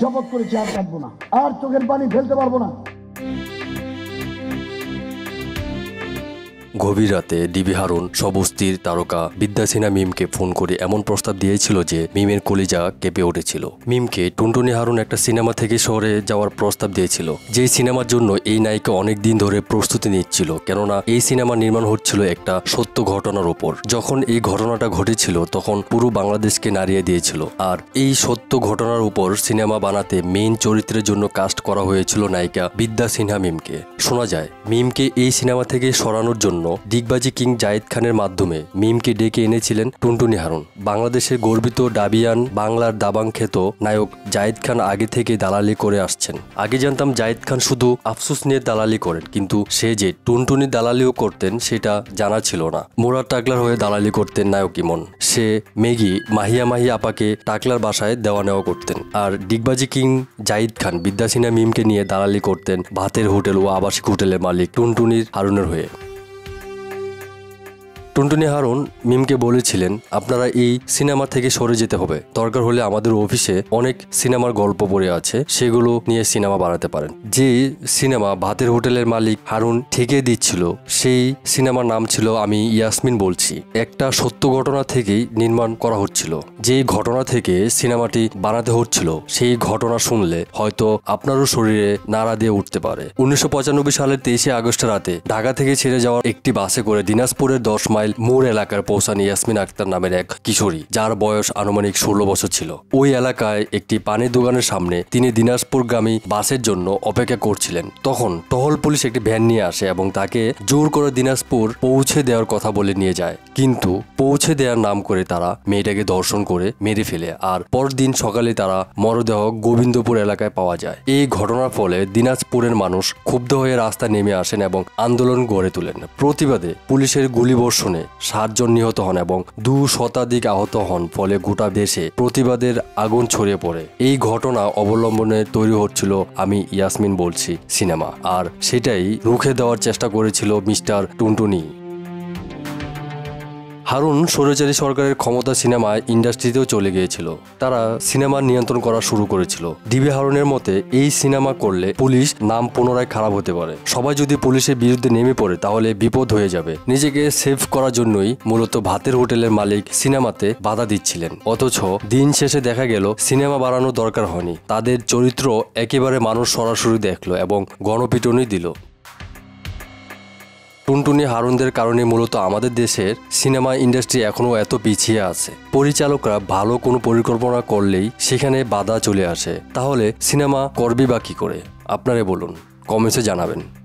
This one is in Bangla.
শপথ করেছি আর কাঁদবো না। আর চোখের পানি ফেলতে পারব না। গভীর রাতে ডিবি হারুন সবস্তির তারকা বিদ্যা সিনহা মিমকে ফোন করে এমন প্রস্তাব দিয়েছিল যে মিমের কলিজা কেঁপে উঠেছিল। মিমকে টুনটুনি হারুন একটা সিনেমা থেকে শহরে যাওয়ার প্রস্তাব দিয়েছিল। যে সিনেমার জন্য এই নায়িকা অনেক দিন ধরে প্রস্তুতি নিচ্ছিল, কেননা এই সিনেমা নির্মাণ হচ্ছিল একটা সত্য ঘটনার উপর যখন এই ঘটনাটা ঘটেছিল, তখন পুরো বাংলাদেশকে নাড়িয়ে দিয়েছিল। আর এই সত্য ঘটনার উপর সিনেমা বানাতে মেইন চরিত্রের জন্য কাস্ট করা হয়েছিল নায়িকা বিদ্যা সিনহা মিমকে। শোনা যায়, মিমকে এই সিনেমা থেকে সরানোর জন্য ডিগবাজি কিং জায়েদ খানের মাধ্যমে মিমকে ডেকে এনেছিলেন টুনটুনি হারুন। বাংলাদেশের গর্বিত ডাবিয়ান বাংলার দাবাং খ্যাত নায়ক জায়েদ খান আগে থেকে দালালি করে আসছেন। আগে জানতাম জায়েদ খান শুধু আফসোস নিয়ে দালালি করেন, কিন্তু সে যে টুনটুনি দালালিও করতেন সেটা জানা ছিল না। মোরার টাকলার হয়ে দালালি করতেন নায়ক ইমন। সে মেগি মাহিয়া মাহিয়া আপাকে টাকলার বাসায় দেওয়া নেওয়া করতেন। আর ডিগবাজি কিং জাহিদ খান বিদ্যাসিনা মিমকে নিয়ে দালালি করতেন ভাতের হোটেল ও আবাসিক হোটেলের মালিক টুনটুনির হারুনের হয়ে। টুনটুনি হারুন মিমকে বলেছিলেন, আপনারা এই সিনেমা থেকে সরে যেতে হবে। দরকার হলে আমাদের অফিসে অনেক সিনেমার গল্প পড়ে আছে, সেগুলো নিয়ে সিনেমা বানাতে পারেন। যে সিনেমা ভাতের হোটেলের মালিক হারুন ঠেকে দিচ্ছিল, সেই সিনেমার নাম ছিল আমি ইয়াসমিন বলছি। একটা সত্য ঘটনা থেকেই নির্মাণ করা হচ্ছিল। যে ঘটনা থেকে সিনেমাটি বানাতে হচ্ছিল, সেই ঘটনা শুনলে হয়তো আপনারও শরীরে নাড়া দিয়ে উঠতে পারে। উনিশশো পঁচানব্বই সালের তেইশে আগস্ট রাতে ঢাকা থেকে ছেড়ে যাওয়ার একটি বাসে করে দিনাজপুরের দশ মাইল মোড় এলাকার পৌঁছান ইয়াসমিন আক্তার নামের এক কিশোরী, যার বয়স আনুমানিক ষোলো বছর ছিল। ওই এলাকায় একটি পানির দোকানের সামনে তিনি দিনাজপুরগামী বাসের জন্য অপেক্ষা করছিলেন। তখন টহল পুলিশ একটি ভ্যান নিয়ে আসে এবং তাকে জোর করে দিনাজপুর পৌঁছে দেওয়ার কথা বলে নিয়ে যায়। কিন্তু পৌঁছে দেওয়ার নাম করে তারা মেয়েটাকে দর্শন করে মেরে ফেলে আর পরদিন সকালে তারা মরদেহ গোবিন্দপুর এলাকায় পাওয়া যায়। এই ঘটনার ফলে দিনাজপুরের মানুষ ক্ষুব্ধ হয়ে রাস্তায় নেমে আসেন এবং আন্দোলন গড়ে তোলেন। প্রতিবাদে পুলিশের গুলিবর্ষণে সাতজন নিহত হন এবং দু শতাধিক আহত হন, ফলে গোটা দেশে প্রতিবাদের আগুন ছড়িয়ে পড়ে। এই ঘটনা অবলম্বনে তৈরি হচ্ছিল আমি ইয়াসমিন বলছি সিনেমা। আর সেটাই রুখে দেওয়ার চেষ্টা করেছিল মিস্টার টুনটুনি। হারুন স্বৈরাচারী সরকারের ক্ষমতা সিনেমায় ইন্ডাস্ট্রিতেও চলে গিয়েছিল। তারা সিনেমা নিয়ন্ত্রণ করা শুরু করেছিল। ডিবি হারুনের মতে, এই সিনেমা করলে পুলিশ নাম পুনরায় খারাপ হতে পারে। সবাই যদি পুলিশের বিরুদ্ধে নেমে পড়ে, তাহলে বিপদ হয়ে যাবে। নিজেকে সেভ করার জন্যই মূলত ভাতের হোটেলের মালিক সিনেমাতে বাধা দিচ্ছিলেন। অথচ দিন শেষে দেখা গেল, সিনেমা বাড়ানোর দরকার হয়নি। তাদের চরিত্র একেবারে মানুষ সরাসরি দেখল এবং গণপিটনই দিল। টুনটুনি হারুনদের কারণে মূলত আমাদের দেশের সিনেমা ইন্ডাস্ট্রি এখনও এত পিছিয়ে আছে। পরিচালকরা ভালো কোনো পরিকল্পনা করলেই সেখানে বাধা চলে আসে। তাহলে সিনেমা করবি বা কী করে? আপনারে বলুন, কমেন্টসে জানাবেন।